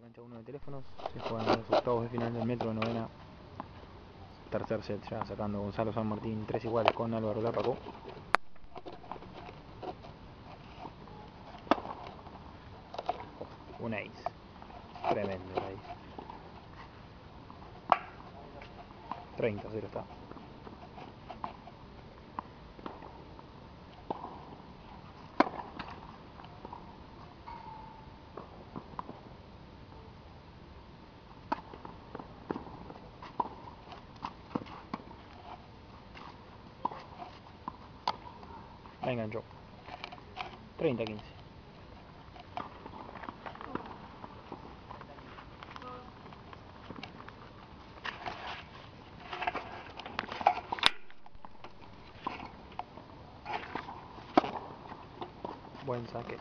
la cancha 1 de teléfonos. Se juegan los octavos de final del metro de novena. Tercer set ya sacando Gonzalo San Martín. Tres iguales con Álvaro Lápaco. Un ace. Tremendo el ace. 30 0 está. La enganchó. 30-15. Buen saque.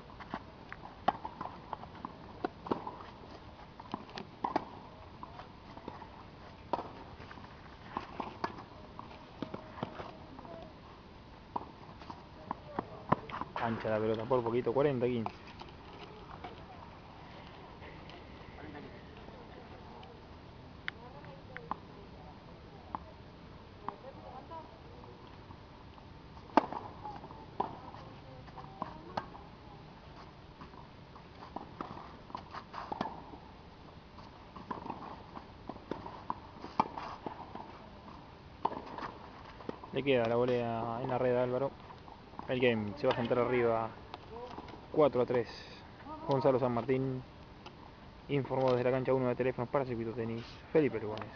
Ancha la pelota por poquito, 40-15. Le queda la volea en la red Álvaro. El game se va a sentar arriba 4 a 3. Gonzalo San Martín informó desde la cancha 1 de teléfonos para Circuito Tenis. Felipe Lugones.